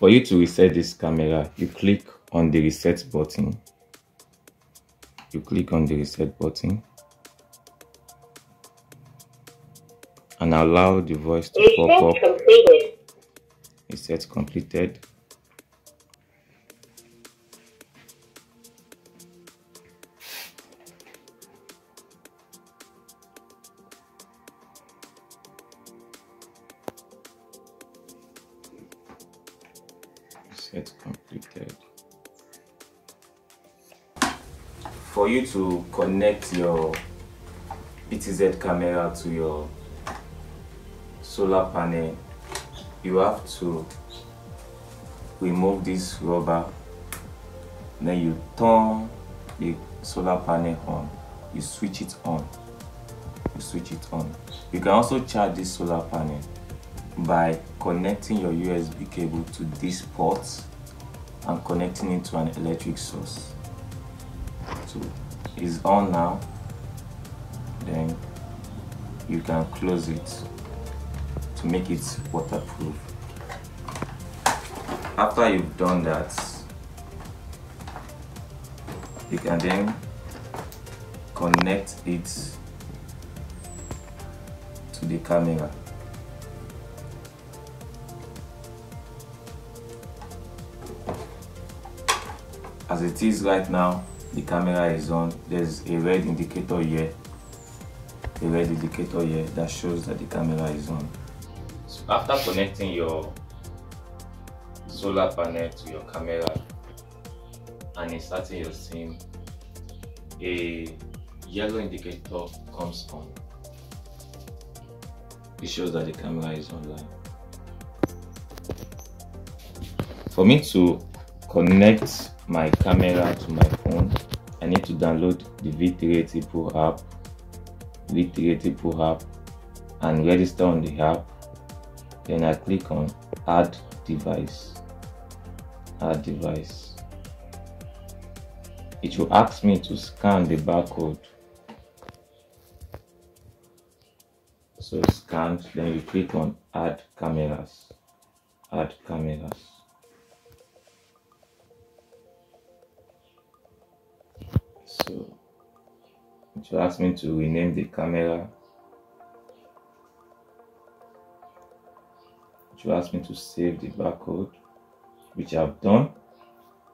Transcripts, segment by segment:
For you to reset this camera, you click on the reset button. You click on the reset button and allow the voice to pop up. Completed. Reset completed. Set completed. For you to connect your PTZ camera to your solar panel you have to remove this rubber. Then you turn the solar panel on. You switch it on. You switch it on. You can also charge this solar panel by connecting your USB cable to this port and connecting it to an electric source. So it's on now. Then you can close it to make it waterproof. After you've done that, you can then connect it to the camera. As it is right now the camera is on. There's a red indicator here. A red indicator here that shows that the camera is on. So after connecting your solar panel to your camera and inserting your sim a yellow indicator comes on. It shows that the camera is online. For me to connect my camera to my phone. I need to download the V380 Pro app V380 Pro app and register on the app. Then I click on add device add device. It will ask me to scan the barcode. So scan then you click on add cameras add cameras so it will ask me to rename the camera. It will ask me to save the barcode which I've done.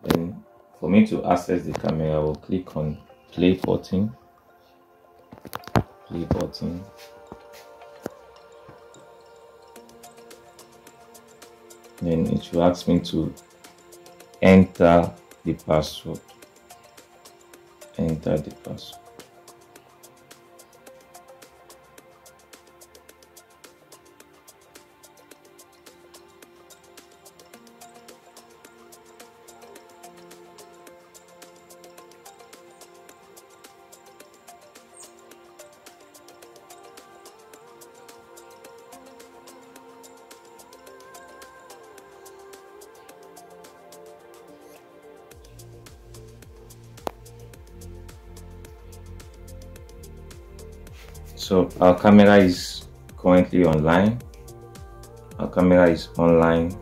Then for me to access the camera I will click on play button. Play button. Then it will ask me to enter the password enter the password. So our camera is currently online. Our camera is online